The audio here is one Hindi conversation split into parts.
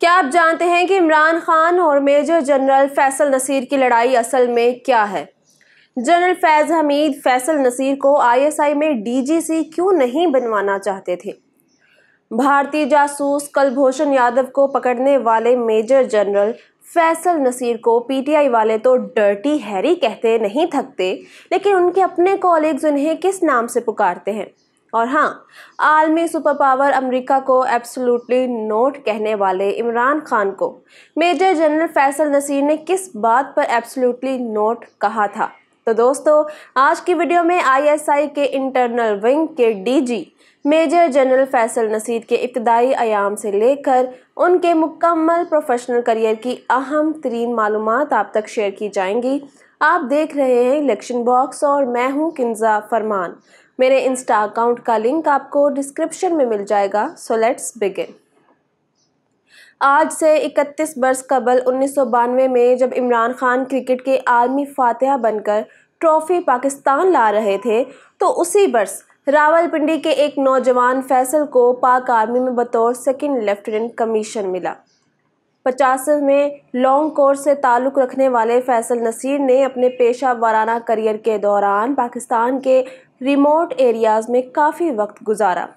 क्या आप जानते हैं कि इमरान खान और मेजर जनरल फैसल नसीर की लड़ाई असल में क्या है? जनरल फैज हमीद फैसल नसीर को आईएसआई में डीजीसी क्यों नहीं बनवाना चाहते थे? भारतीय जासूस कलभूषण यादव को पकड़ने वाले मेजर जनरल फैसल नसीर को पीटीआई वाले तो डर्टी हैरी कहते नहीं थकते, लेकिन उनके अपने कॉलेग्स उन्हें किस नाम से पुकारते हैं? और हाँ आलमी सुपर पावर अमेरिका को एब्सोल्युटली नोट कहने वाले इमरान खान को, मेजर जनरल फैसल नसीर ने किस बात पर एब्सोल्युटली नोट कहा था? तो दोस्तों, आज की वीडियो में आईएसआई के इंटरनल विंग के DG major general Faisal Naseer के इब्तदाई आयाम से लेकर उनके मुकम्मल प्रोफेशनल करियर की अहम तरीन मालूम आप तक शेयर की जाएँगी। आप देख रहे हैं इलेक्शन बॉक्स और मैं हूँ किन्जा फरमान। मेरे इंस्टा अकाउंट का लिंक आपको डिस्क्रिप्शन में मिल जाएगा सो लेट्स बिगिन आज से 31 वर्ष कबल उन्नीस सौ बानवे में जब इमरान खान क्रिकेट के आलमी फातिहा बनकर ट्रॉफी पाकिस्तान ला रहे थे तो उसी वर्ष रावलपिंडी के एक नौजवान फैसल को पाक आर्मी में बतौर सेकंड लेफ्टिनेंट कमीशन मिला। पचास में लॉन्ग कोर्स से ताल्लुक़ रखने वाले फैसल नसीर ने अपने पेशा वाराना करियर के दौरान पाकिस्तान के रिमोट एरियाज़ में काफ़ी वक्त गुजारा।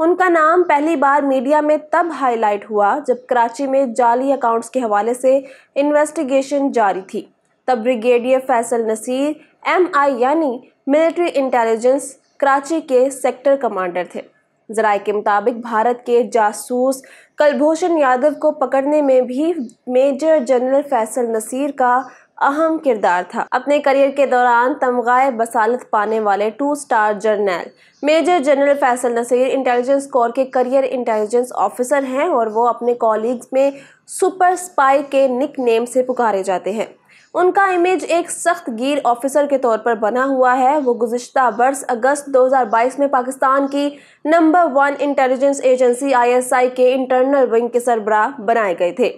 उनका नाम पहली बार मीडिया में तब हाईलाइट हुआ जब कराची में जाली अकाउंट्स के हवाले से इन्वेस्टिगेशन जारी थी। तब brigadier Faisal Naseer, M I यानी मिलिट्री इंटेलिजेंस, कराची के सेक्टर कमांडर थे। जराये के मुताबिक भारत के जासूस कलभूषण यादव को पकड़ने में भी मेजर जनरल फैसल नसीर का अहम किरदार था। अपने करियर के दौरान तमगाए बसालत पाने वाले two star general major general Faisal Naseer intelligence corps के करियर इंटेलिजेंस ऑफिसर हैं और वो अपने कॉलीग्स में सुपर स्पाई के निक नेम से पुकारे जाते हैं। उनका इमेज एक सख्त गिर ऑफिसर के तौर पर बना हुआ है। वो गुजशत वर्ष अगस्त 2022 में पाकिस्तान की number one intelligence agency ISI के इंटरनल विंग के सरबराह बनाए गए थे।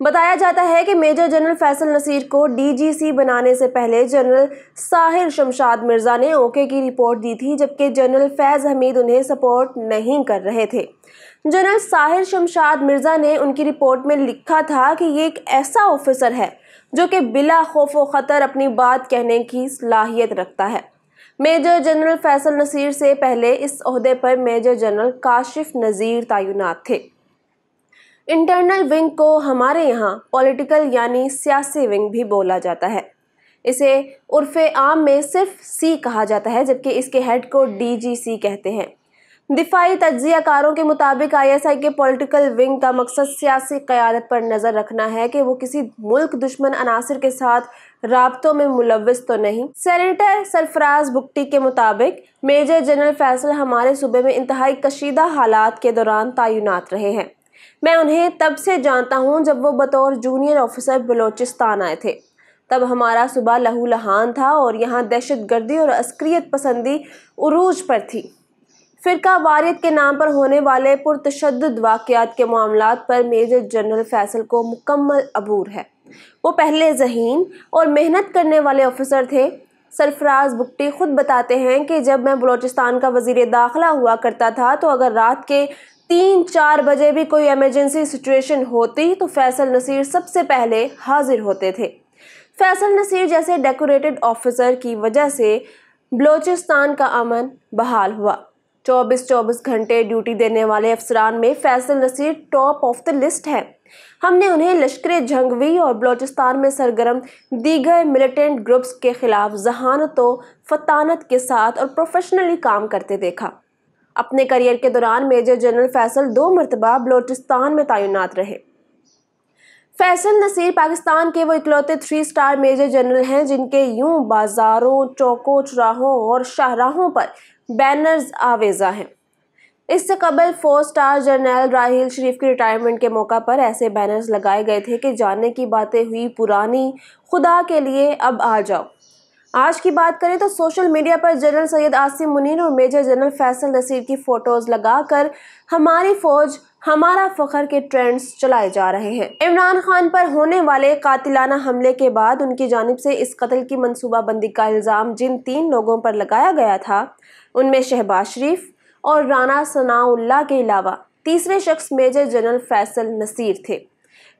बताया जाता है कि मेजर जनरल फैसल नसीर को डीजीसी बनाने से पहले जनरल साहिर शमशाद मिर्ज़ा ने ओके की रिपोर्ट दी थी, जबकि जनरल फैज हमीद उन्हें सपोर्ट नहीं कर रहे थे। जनरल साहिर शमशाद मिर्ज़ा ने उनकी रिपोर्ट में लिखा था कि ये एक ऐसा ऑफिसर है जो कि बिला खौफ ख़तर अपनी बात कहने की सलाहियत रखता है। मेजर जनरल फैसल नसीर से पहले इस अहदे पर मेजर जनरल काशिफ नज़ीर तैनात थे। इंटरनल विंग को हमारे यहाँ पॉलिटिकल यानी सियासी विंग भी बोला जाता है। इसे उर्फ़ आम में सिर्फ़ सी कहा जाता है, जबकि इसके हेड को डीजीसी कहते हैं। दिफाई तजियाकारों के मुताबिक आईएसआई के पॉलिटिकल विंग का मकसद सियासी क्यादत पर नज़र रखना है कि वो किसी मुल्क दुश्मन अनासर के साथ रबतों में मुलविस तो नहीं। सेनेटर सरफराज बुकटी के मुताबिक, मेजर जनरल फैसल हमारे सूबे में इंतहाई कशीदा हालात के दौरान तैनात रहे हैं। मैं उन्हें तब से जानता हूँ जब वो बतौर जूनियर ऑफिसर बलोचिस्तान आए थे। तब हमारा सुबह लहू लहान था और यहाँ दहशत गर्दी और अस्क्रियत पसंदी उरूज पर थी। फ़िरका वारियत के नाम पर होने वाले पुरतशद वाक़ात के मामला पर मेजर जनरल फैसल को मुकम्मल अबूर है। वो पहले जहीन और मेहनत करने वाले ऑफिसर थे। सरफराज बुकटी खुद बताते हैं कि जब मैं बलोचिस्तान का वज़ीर दाखिला हुआ करता था तो अगर रात के तीन चार बजे भी कोई एमरजेंसी सिचुएशन होती तो फैसल नसीर सबसे पहले हाजिर होते थे। फैसल नसीर जैसे डेकोरेटेड ऑफिसर की वजह से बलोचिस्तान का अमन बहाल हुआ। चौबीस चौबीस घंटे ड्यूटी देने वाले अफसरान में Faisal Naseer top of the list है। हमने उन्हें लश्कर जंगवी और बलोचिस्तान में सरगर्म दीगर मिलिटेंट ग्रुप्स के खिलाफ जहानत, फतानत के साथ और प्रोफेशनली काम करते देखा। अपने करियर के दौरान मेजर जनरल फैसल दो मरतबा बलोचिस्तान में तैनात रहे। फैसल नसीर पाकिस्तान के वो इकलौते थ्री स्टार मेजर जनरल हैं जिनके यूँ बाजारों, चौकों, चौराहों और शाहराहों पर बैनर्स आवेजा हैं। इससे कबल four star general Raheel Sharif की रिटायरमेंट के मौका पर ऐसे बैनर्स लगाए गए थे कि जाने की बातें हुई पुरानी, खुदा के लिए अब आ जाओ। आज की बात करें तो सोशल मीडिया पर जनरल सैयद आसिम मुनीर और मेजर जनरल फैसल नसीर की फ़ोटोज़ लगाकर हमारी फ़ौज हमारा फखर के ट्रेंड्स चलाए जा रहे हैं। इमरान खान पर होने वाले कातिलाना हमले के बाद उनकी जानब से इस कत्ल की मनसूबाबंदी का इल्ज़ाम जिन तीन लोगों पर लगाया गया था, उनमें शहबाज शरीफ और राना सनाउल्ला के अलावा तीसरे शख्स मेजर जनरल फैसल नसीर थे।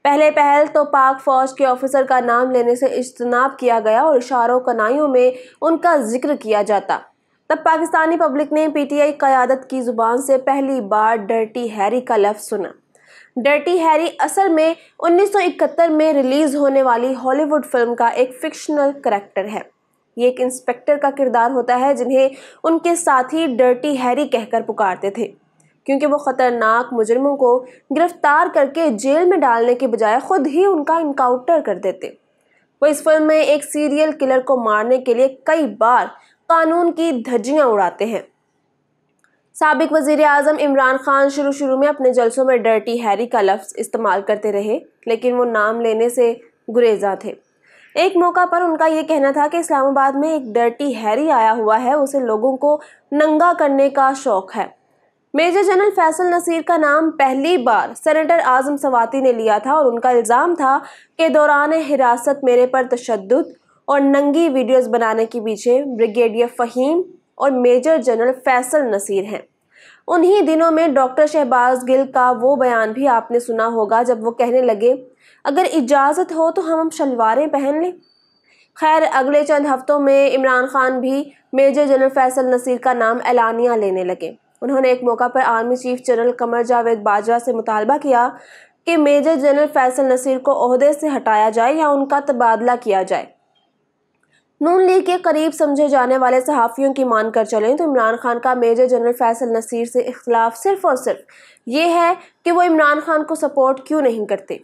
पहले पहल तो पाक फौज के ऑफिसर का नाम लेने से इज्तनाब किया गया और इशारों कनाइयों में उनका ज़िक्र किया जाता। तब पाकिस्तानी पब्लिक ने पीटीआई क़यादत की ज़ुबान से पहली बार डर्टी हैरी का लफ्ज़ सुना। डर्टी हैरी असल में 1971 में रिलीज़ होने वाली हॉलीवुड फ़िल्म का एक फिक्शनल करेक्टर है। ये एक इंस्पेक्टर का किरदार होता है, जिन्हें उनके साथी डर्टी हैरी कहकर पुकारते थे। क्योंकि वो ख़तरनाक मुजरमों को गिरफ़्तार करके जेल में डालने के बजाय खुद ही उनका इनकाउंटर कर देते। वो इस फ़िल्म में एक सीरियल किलर को मारने के लिए कई बार कानून की धज्जियाँ उड़ाते हैं। सबक वज़ीर अजम इमरान खान शुरू शुरू में अपने जलसों में डर्टी हैरी का लफ्ज़ इस्तेमाल करते रहे, लेकिन वो नाम लेने से गुरेजा थे। एक मौका पर उनका ये कहना था कि इस्लामाबाद में एक डर्टी हैरी आया हुआ है, उसे लोगों को नंगा करने का शौक है। मेजर जनरल फैसल नसीर का नाम पहली बार सेनेटर आज़म सवाती ने लिया था और उनका इल्ज़ाम था कि दौरान हिरासत मेरे पर तशद और नंगी वीडियोस बनाने के पीछे ब्रिगेडियर फ़हीम और मेजर जनरल फैसल नसीर हैं। उन्हीं दिनों में डॉक्टर शहबाज गिल का वो बयान भी आपने सुना होगा, जब वो कहने लगे, अगर इजाज़त हो तो हम शलवारें पहन लें। खैर, अगले चंद हफ्तों में इमरान खान भी मेजर जनरल फैसल नसीर का नाम एलानिया लेने लगे। उन्होंने एक मौका पर army chief general Qamar Javed Bajwa से मुतालबा किया कि मेजर जनरल फैसल नसीर को अहदे से हटाया जाए या उनका तबादला किया जाए। नून लीग के करीब समझे जाने वाले सहाफ़ियों की मान कर चलें तो इमरान खान का मेजर जनरल फैसल नसीर से इख्लाफ सिर्फ़ और सिर्फ़ ये है कि वो इमरान खान को सपोर्ट क्यों नहीं करते।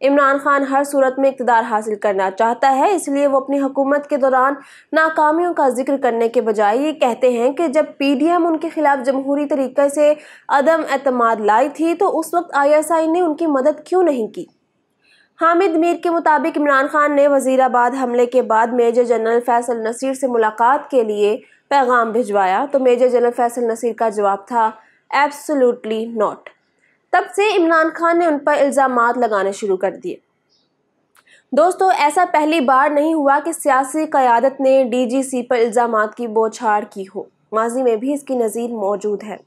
इमरान खान हर सूरत में इकतदार हासिल करना चाहता है, इसलिए वो अपनी हुकूमत के दौरान नाकामियों का ज़िक्र करने के बजाय ये कहते हैं कि जब पीडीएम उनके खिलाफ जमहूरी तरीके से अदम अतमाद लाई थी तो उस वक्त आईएसआई ने उनकी मदद क्यों नहीं की? हामिद मीर के मुताबिक इमरान खान ने वजीराबाद हमले के बाद मेजर जनरल फैसल नसीर से मुलाकात के लिए पैगाम भिजवाया। तो मेजर जनरल फैसल नसीर का जवाब था, एब्सोल्युटली नॉट। तब से इमरान खान ने उन पर इल्ज़ाम लगाने शुरू कर दिए। दोस्तों, ऐसा पहली बार नहीं हुआ कि सियासी क़्यादत ने डीजीसी पर इल्ज़ाम की बौछार की हो। माजी में भी इसकी नज़ीर मौजूद है।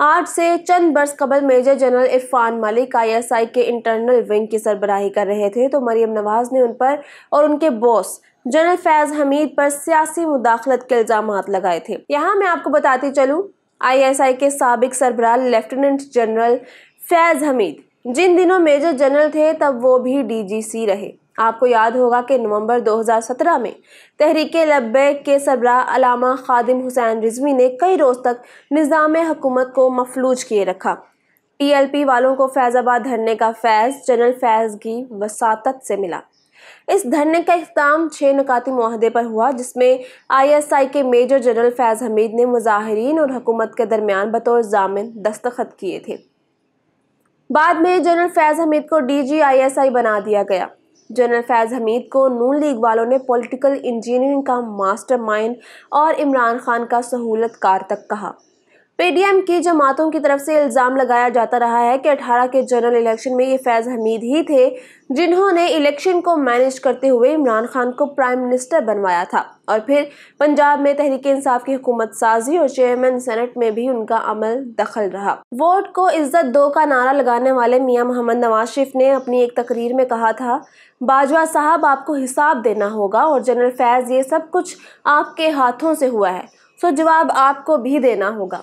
आज से चंद बरस कबल major general Irfan Malik ISI के इंटरनल विंग की सरबराही कर रहे थे तो मरियम नवाज़ ने उन पर और उनके बॉस जनरल फैज हमीद पर सियासी मुदाखलत के इल्ज़ाम लगाए थे। यहाँ मैं आपको बताती चलूँ, आईएसआई के सबक सरबराह लेफ्टिनेंट जनरल फैज हमीद, जिन दिनों मेजर जनरल थे तब वो भी डीजीसी रहे। आपको याद होगा कि नवंबर 2017 में तहरीक लब्बैक के सरबरा अलामा खादिम हुसैन रिजवी ने कई रोज़ तक निज़ाम हुकूमत को मफलूज किए रखा। टीएलपी वालों को फैज़ाबाद धरने का फैज़, जनरल फैज़ की वसात से मिला। इस धरने का अख्ताम छः नकाती माहदे पर हुआ, जिसमें आईएसआई के मेजर जनरल फैज़ हमीद ने मुजाहरीन और हुकूमत के दरमियान बतौर जामिन दस्तखत किए थे। बाद में जनरल फैज़ हमीद को D G I S I बना दिया गया। जनरल फैज़ हमीद को नून लीग वालों ने पॉलिटिकल इंजीनियरिंग का मास्टरमाइंड और इमरान खान का सहूलतकार तक कहा। पीडीएम की जमातों की तरफ़ से इल्ज़ाम लगाया जाता रहा है कि 18 के जनरल इलेक्शन में ये फैज़ हमीद ही थे, जिन्होंने इलेक्शन को मैनेज करते हुए इमरान खान को प्राइम मिनिस्टर बनवाया था। और फिर पंजाब में तहरीक इंसाफ की हुकूमत साजी और चेयरमैन सेनेट में भी उनका अमल दखल रहा। वोट को इज़्ज़त दो का नारा लगाने वाले मियाँ मोहम्मद नवाज़ शरीफ ने अपनी एक तकरीर में कहा था, बाजवा साहब आपको हिसाब देना होगा और जनरल फैज़ ये सब कुछ आपके हाथों से हुआ है, सो जवाब आपको भी देना होगा।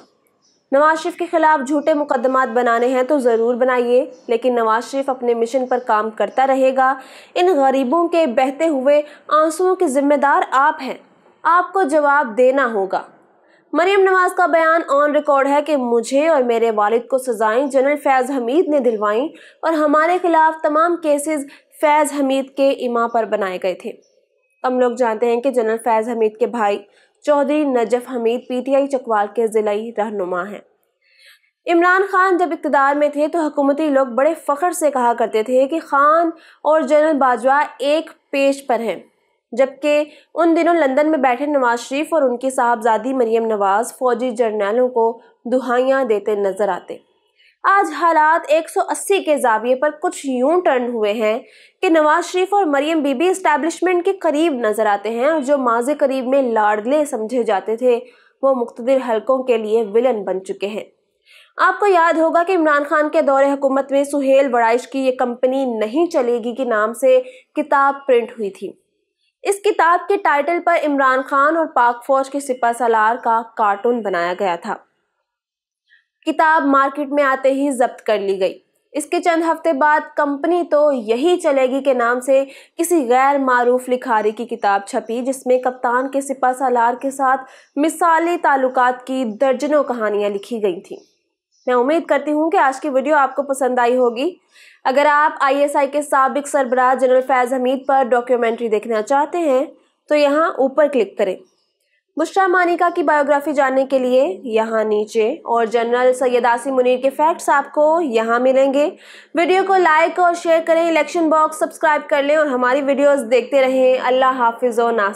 नवाज़ शरीफ के खिलाफ झूठे मुकदमात बनाने हैं तो ज़रूर बनाइए, लेकिन नवाज़ शरीफ अपने मिशन पर काम करता रहेगा। इन गरीबों के बहते हुए आंसुओं के जिम्मेदार आप हैं। आपको जवाब देना होगा। मरियम नवाज़ का बयान ऑन रिकॉर्ड है कि मुझे और मेरे वालिद को सजाएँ, जनरल फैज़ हमीद ने दिलवाई और हमारे खिलाफ तमाम केसेस फैज़ हमीद के इमा पर बनाए गए थे। हम लोग जानते हैं कि जनरल फैज़ हमीद के भाई चौधरी नजफ हमीद पीटीआई चकवाल के ज़िलाई रहनुमा हैं। इमरान खान जब इकतदार में थे तो हकूमती लोग बड़े फ़ख्र से कहा करते थे कि खान और जनरल बाजवा एक पेज पर हैं, जबकि उन दिनों लंदन में बैठे नवाज़ शरीफ और उनकी साहबजादी मरियम नवाज़ फौजी जर्नलों को दुहाइयाँ देते नज़र आते। आज हालात 180 के जाविये पर कुछ यूँ टर्न हुए हैं कि नवाज़ शरीफ और मरियम बीबी इस्टेब्लिशमेंट के करीब नज़र आते हैं और जो माजे करीब में लाडले समझे जाते थे, वो मुख्तर हलकों के लिए विलन बन चुके हैं। आपको याद होगा कि इमरान खान के दौरे हुकूमत में सुहेल बड़ाइश की ये कंपनी नहीं चलेगी के नाम से किताब प्रिंट हुई थी। इस किताब के टाइटल पर इमरान खान और पाक फौज के सिपा सलार का कार्टून बनाया गया था। किताब मार्केट में आते ही जब्त कर ली गई। इसके चंद हफ़्ते बाद कंपनी तो यही चलेगी के नाम से किसी गैर मारूफ लिखारी की किताब छपी, जिसमें कप्तान के सिपा सालार के साथ मिसाली ताल्लुकात की दर्जनों कहानियाँ लिखी गई थी। मैं उम्मीद करती हूँ कि आज की वीडियो आपको पसंद आई होगी। अगर आप आईएसआई के सबक सरबराह जनरल फैज़ हमीद पर डॉक्यूमेंट्री देखना चाहते हैं तो यहाँ ऊपर क्लिक करें। बुशरा मानिका की बायोग्राफी जानने के लिए यहाँ नीचे और जनरल सैयदासी मुनीर के फैक्ट्स आपको यहाँ मिलेंगे। वीडियो को लाइक और शेयर करें, इलेक्शन बॉक्स सब्सक्राइब कर लें और हमारी वीडियोस देखते रहें। अल्लाह हाफिज़ और नास